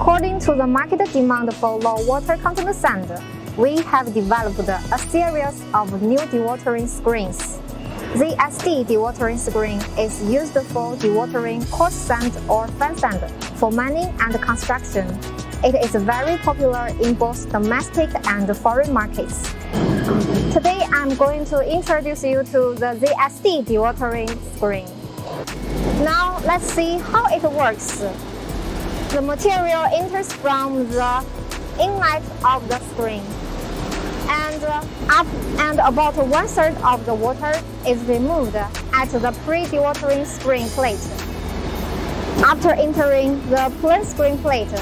According to the market demand for low water content sand, we have developed a series of new dewatering screens. The ZSD dewatering screen is used for dewatering coarse sand or fine sand for mining and construction. It is very popular in both domestic and foreign markets. Today I'm going to introduce you to the ZSD dewatering screen. Now let's see how it works. The material enters from the inlet of the screen and uh, up and about one third of the water is removed at the pre-dewatering screen plate. After entering the plane screen plate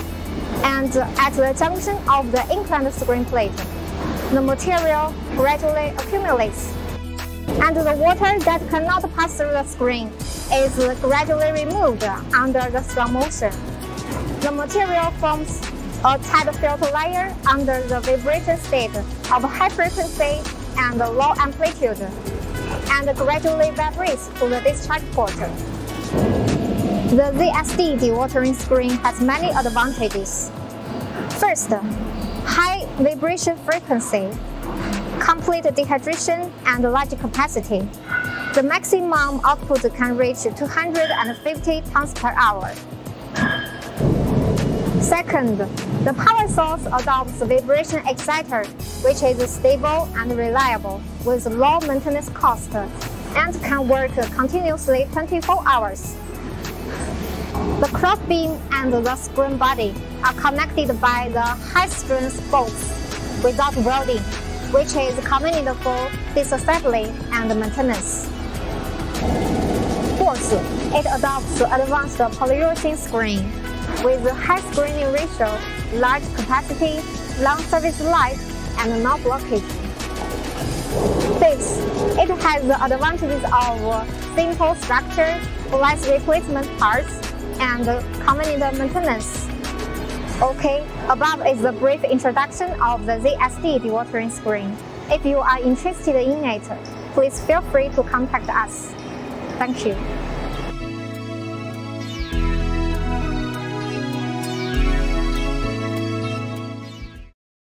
and at the junction of the inclined screen plate, the material gradually accumulates and the water that cannot pass through the screen is gradually removed under the strong motion. The material forms a tight filter layer under the vibration state of high frequency and low amplitude, and gradually vibrates to the discharge port. The ZSD dewatering screen has many advantages. First, high vibration frequency, complete dehydration, and large capacity. The maximum output can reach 250 tons per hour. Second, the power source adopts vibration exciter, which is stable and reliable with low maintenance cost and can work continuously 24 hours. The cross beam and the screen body are connected by the high-strength bolts without welding, which is convenient for disassembly and maintenance. Fourth, it adopts advanced polyurethane screen with high screening ratio, large capacity, long service life, and no blockage. Fifth, it has the advantages of simple structure, less replacement parts, and convenient maintenance. Okay, above is the brief introduction of the ZSD dewatering screen. If you are interested in it, please feel free to contact us. Thank you.